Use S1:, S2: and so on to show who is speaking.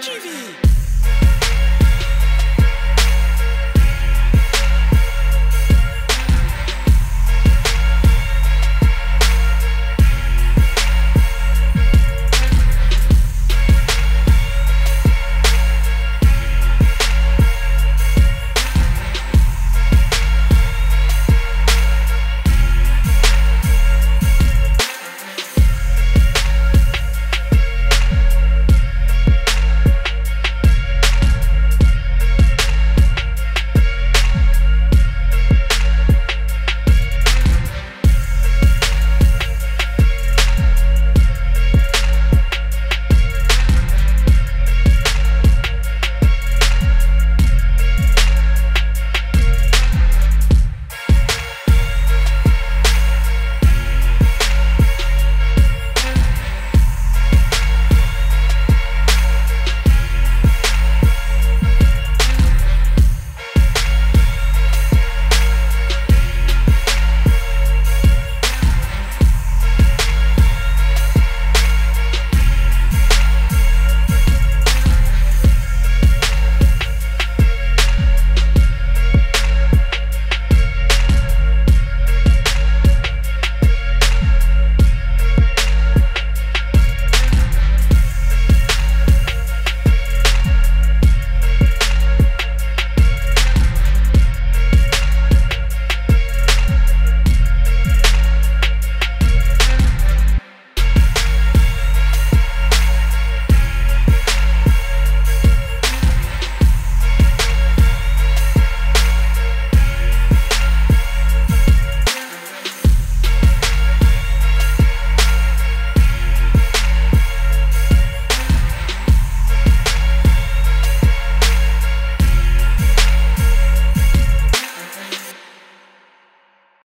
S1: TV.